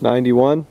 91.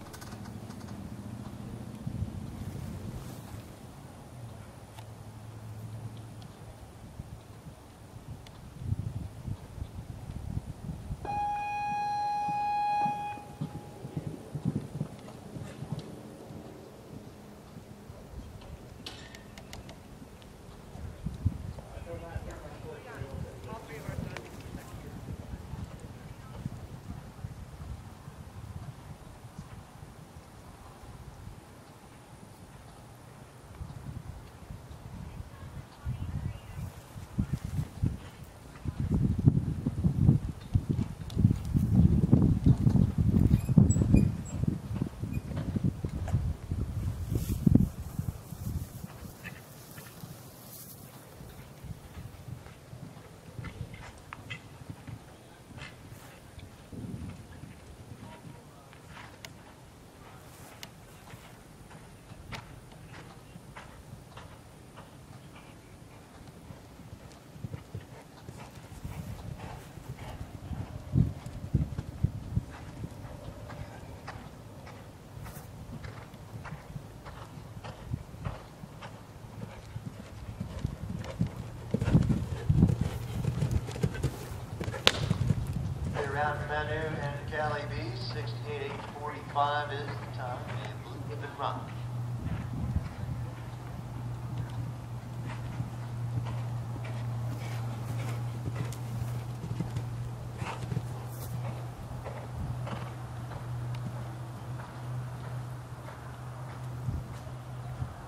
Around Manu and Cali B, 68,845 is the time, and Blue Ribbon Run.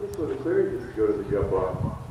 This one, the clearing just go to the jump off.